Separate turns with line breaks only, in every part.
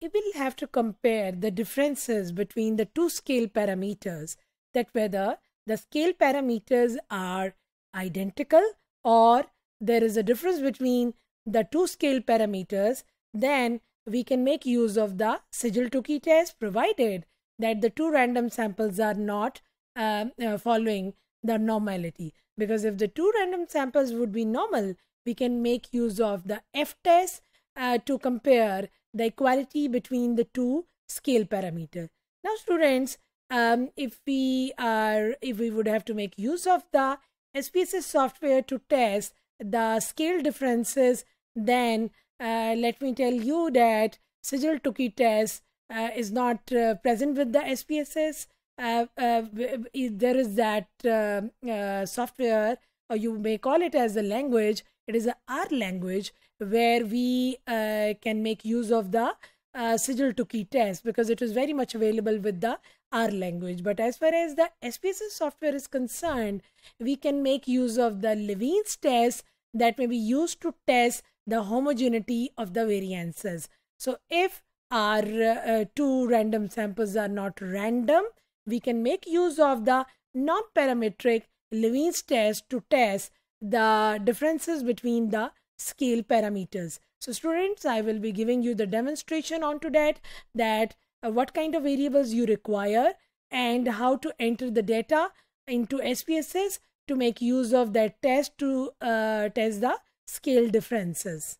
we will have to compare the differences between the two scale parameters that whether the scale parameters are identical or there is a difference between the two scale parameters then we can make use of the sigil Tukey test provided that the two random samples are not uh, uh, following the normality. Because if the two random samples would be normal we can make use of the f test uh, to compare the equality between the two scale parameter. Now students, um, if we are, if we would have to make use of the SPSS software to test the scale differences, then uh, let me tell you that Sigil Tukey test uh, is not uh, present with the SPSS. Uh, uh, there is that uh, software, or you may call it as a language. It is a R language where we uh, can make use of the uh, sigil Tukey test because it is very much available with the R language. But as far as the SPSS software is concerned, we can make use of the Levene's test that may be used to test the homogeneity of the variances. So if our uh, two random samples are not random, we can make use of the non-parametric Levene's test to test the differences between the scale parameters. So students, I will be giving you the demonstration onto that, that uh, what kind of variables you require and how to enter the data into SPSS to make use of that test to uh, test the scale differences.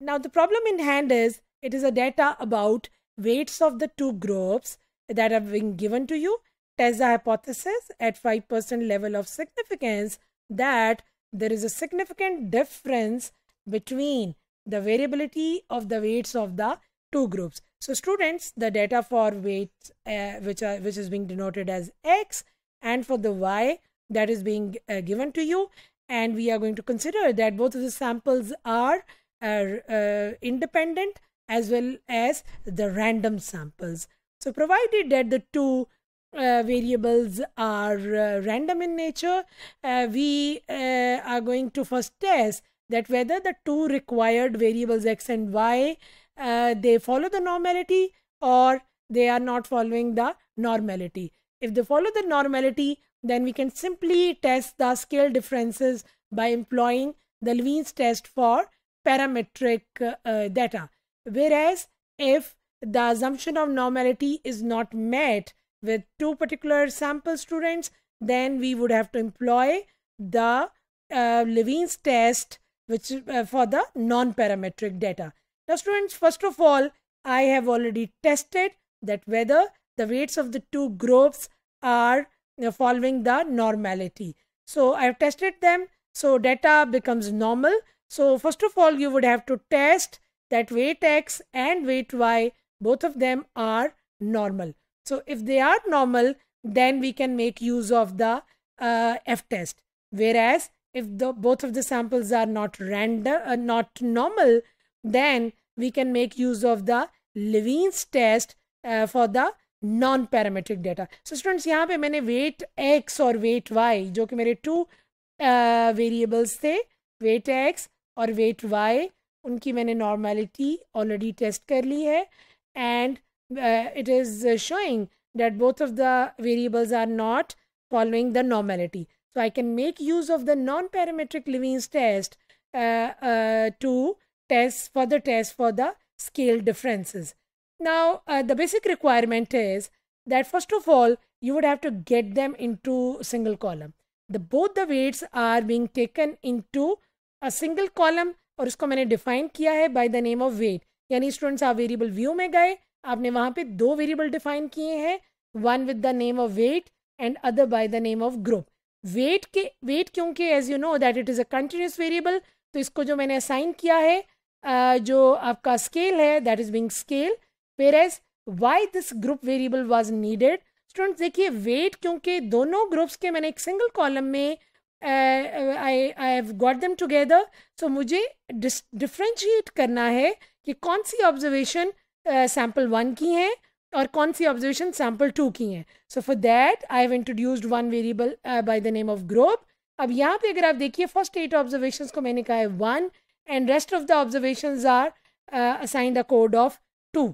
Now the problem in hand is it is a data about weights of the two groups that have been given to you. Test the hypothesis at 5% level of significance that there is a significant difference between the variability of the weights of the two groups. So students, the data for weights uh, which are which is being denoted as x and for the y that is being uh, given to you and we are going to consider that both of the samples are uh, uh independent as well as the random samples. So provided that the two uh, variables are uh, random in nature, uh, we uh, are going to first test that whether the two required variables x and y, uh, they follow the normality or they are not following the normality. If they follow the normality, then we can simply test the scale differences by employing the Levene's test for parametric uh, data. Whereas if the assumption of normality is not met, with two particular sample students, then we would have to employ the uh, Levene's test which uh, for the non-parametric data. Now students, first of all, I have already tested that whether the weights of the two groups are uh, following the normality. So I have tested them. So data becomes normal. So first of all, you would have to test that weight X and weight Y, both of them are normal. So if they are normal, then we can make use of the uh, F test. Whereas if the both of the samples are not random, uh, not normal, then we can make use of the Levene's test uh, for the non parametric data so students यहाँ पे मैंने weight X और weight Y जो कि मेरे two variables थे weight X और weight Y उनकी मैंने नॉर्मेलिटी ऑलरेडी टेस्ट कर ली है and uh, it is uh, showing that both of the variables are not following the normality. So I can make use of the non-parametric Levene's test uh, uh, to test for the test for the scale differences. Now, uh, the basic requirement is that first of all, you would have to get them into single column. The both the weights are being taken into a single column और उसको मैंने define किया है by the name of weight यानी students आप variable view में गए आपने वहाँ पे दो वेरिएबल डिफाइन किए हैं one with the name of weight and other by the name of group weight के वेट क्योंकि as you know that it is a continuous variable तो इसको जो मैंने असाइन किया है जो आपका स्केल है that is being scale whereas Y this group variable was needed students देखिए वेट क्योंकि दोनों ग्रुप्स के मैंने एक सिंगल कॉलम में I I have got them together so मुझे डिफ्रेंशिएट करना है कि कौन सी ऑब्जर्वेशन सैंपल वन की हैं और कौन सी ऑब्जर्वेशन सैंपल टू की हैं? So for that I have introduced one variable by the name of group अब यहाँ पे अगर आप देखिए फ़र्स्ट एट ऑब्जर्वेशन को मैंने कहा है one and rest of the observation are assigned a code of two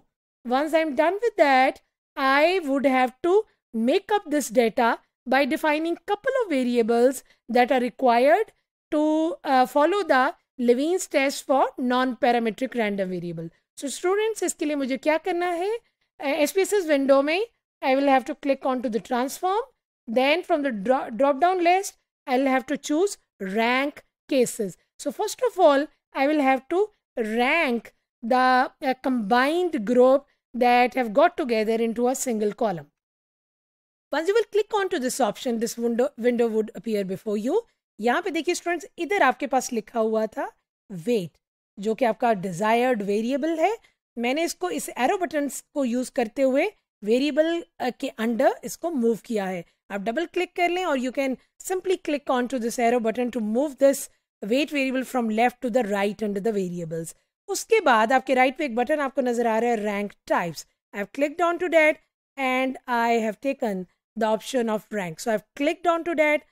once I am done with that I would have to make up this data by defining couple of variables that are required to uh, follow the levine's test for non parametric random variable. So students इसके लिए मुझे क्या करना है? S P S S window में I will have to click on to the transform then from the drop down list I will have to choose rank cases so first of all I will have to rank the combined group that have got together in to a single column one you will click on to this option this window window would appear before you यहाँ पे देखिए students इधर आपके पास लिखा हुआ था wait जो कि आपका डिजायर्ड वेरिएबल है, मैंने इसको इस एरो बटन को यूज़ करते हुए वेरिएबल के अंडर इसको मूव किया है। आप डबल क्लिक कर लें और you can simply click on to this arrow button to move this weight variable from left to the right under the variables उसके बाद आपके राइट right पे एक बटन आपको नज़र आ रहा है rank types I have clicked on to date and I have taken the option of rank so I have clicked on to date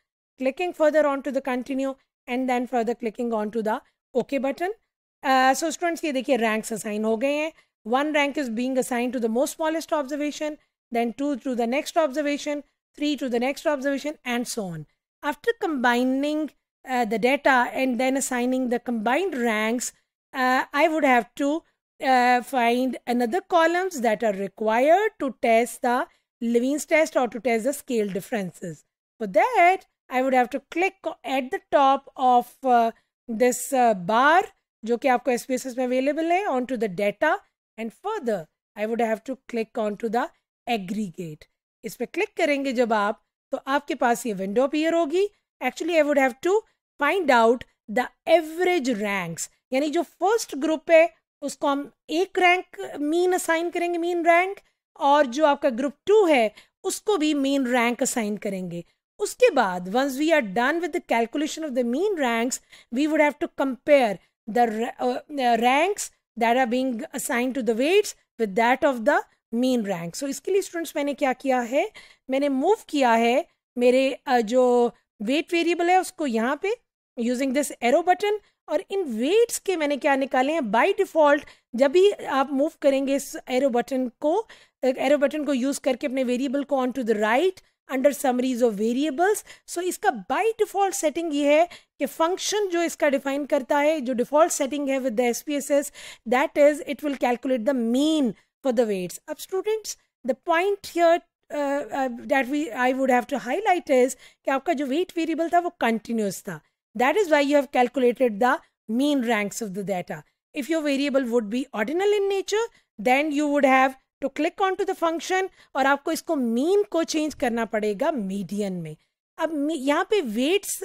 clicking further on to the continue and then further clicking on to the OK button. Uh, so students ये देखिए ranks assign हो गए हैं. One rank is being assigned to the most smallest observation, then two to the next observation, three to the next observation and so on. After combining uh, the data and then assigning the combined ranks, uh, I would have to uh, find another columns that are required to test the Levene's test or to test the scale differences. For that, I would have to click at the top of uh, this uh, bar जो कि आपको S P S S में available है on to the data and further I would have to click on to the aggregate इस पर click करेंगे जब आप तो आपके पास ये विंडो अपीयर होगी। Actually I would have to find out the average ranks यानी जो फ़र्स्ट ग्रुप है, उसको हम एक रैंक मीन असाइन करेंगे मीन रैंक और जो आपका ग्रुप टू है, उसको भी मेन रैंक असाइन करेंगे। उसके बाद once we are done with the calculation of the mean ranks we would have to compare the uh, ranks that are being assigned to the weights with that of the mean rank. So इसके लिए students मैंने क्या किया है? मैंने move किया है मेरे जो वेट वेरिएबल है उसको यहाँ पे यूजिंग दिस एरो बटन और इन वेट्स के मैंने क्या निकाले हैं? बाय डिफ़ॉल्ट जब भी आप मूव करेंगे इस एरो बटन को एरो बटन को यूज़ करके अपने वेरिएबल को on to the right under summaries of variables so इसका बाय डिफ़ॉल्ट सेटिंग ये है कि फ़ंक्शन जो इसका डिफाइन करता है जो डिफ़ॉल्ट सेटिंग है with the S P S S that is it will calculate the mean for the weights अब students the point here that we I would have to highlight is कि आपका जो weight variable था वो continuous था that is why you have calculated the mean ranks of the data. If your variable would be ordinal in nature, then you would have to click on to the function और आपको इसको mean को change करना पड़ेगा median में। अब यहाँ पे weights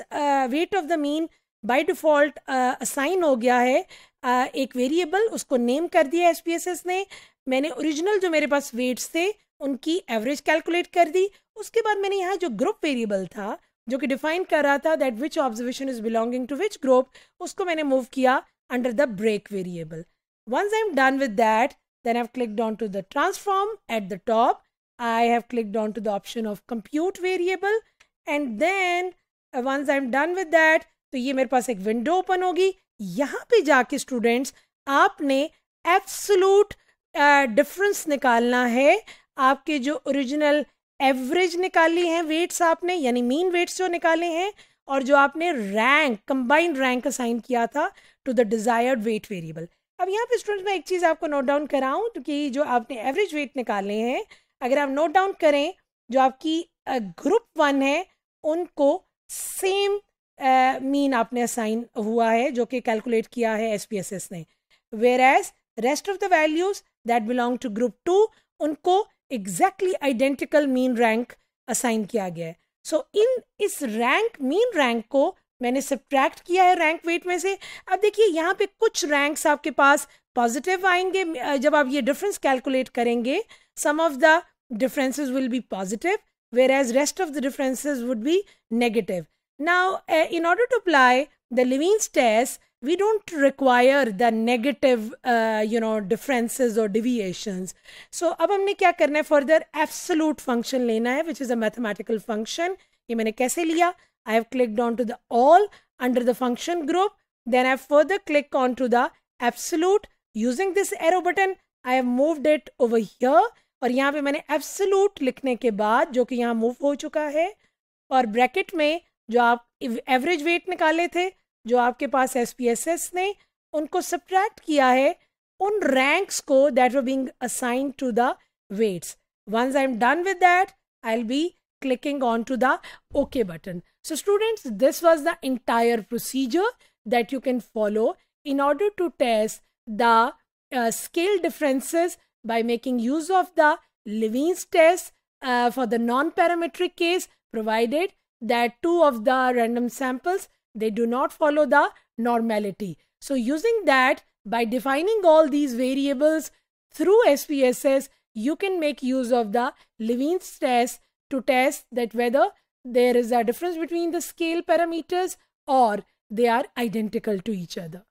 weight of the mean by default assign हो गया है। Uh, एक वेरिएबल उसको नेम कर दिया एस ने। मैंने ओरिजिनल जो मेरे पास वेट्स थे उनकी एवरेज कैलकुलेट कर दी। उसके बाद मैंने यहाँ जो ग्रुप वेरिएबल था जो कि डिफाइन कर रहा था that which observation is belonging to which group उसको मैंने मूव किया under the break variable once I am done with that Then I've clicked on to the transform at the top. I have clicked on to the option of compute variable. And then uh, once I'm done with that, तो ये मेरे पास एक window open होगी यहाँ पे जाके students आपने absolute difference uh, निकालना है आपके जो ओरिजिनल एवरेज निकाली हैं वेट्स आपने यानी मीन वेट्स जो निकाले हैं और जो आपने रैंक कंबाइंड रैंक असाइन किया था to the desired weight variable अब यहाँ पे स्टूडेंट्स मैं एक चीज़ आपको नोट डाउन कराऊँ कि जो आपने एवरेज वेट निकाले हैं अगर आप नोट डाउन करें जो आपकी ग्रुप वन है उनको सेम मीन आपने असाइन हुआ है जो कि कैलकुलेट किया है एस पी एस एस ने। Whereas rest of the values that belong to group two उनको exactly identical mean rank assign किया गया है। सो so, इन इस रैंक मीन रैंक को मैंने सब्ट्रैक्ट किया है रैंक वेट में से। अब देखिए यहाँ पे कुछ रैंक्स आपके पास पॉजिटिव आएँगे। जब आप ये डिफरेंस कैलकुलेट करेंगे sum of the differences will be positive whereas rest of the differences would be negative now in order to apply the test we don't require the negative uh, you know differences or deviations. So अब हमने क्या करना है? Further absolute function लेना है which is a mathematical function ये मैंने कैसे लिया? I have clicked onto the all under the function group. Then I further click onto the absolute. Using this arrow button, I have moved it over here और यहाँ पे मैंने absolute लिखने के बाद जो कि यहाँ मूव हो चुका है और ब्रैकेट में जो आप एवरेज वेट निकाले थे जो आपके पास एस ने उनको सब्ट्रैक्ट किया है उन रैंक्स को that were being assign to the weights once I am done with that I will be clicking on to the OK button. So students, this was the entire procedure that you can follow in order to test the uh, scale differences by making use of the Levene's test uh, for the non-parametric case provided that two of the random samples they do not follow the normality. So using that, by defining all these variables through SPSS, you can make use of the Levene's test to test that whether there is a difference between the scale parameters or they are identical to each other.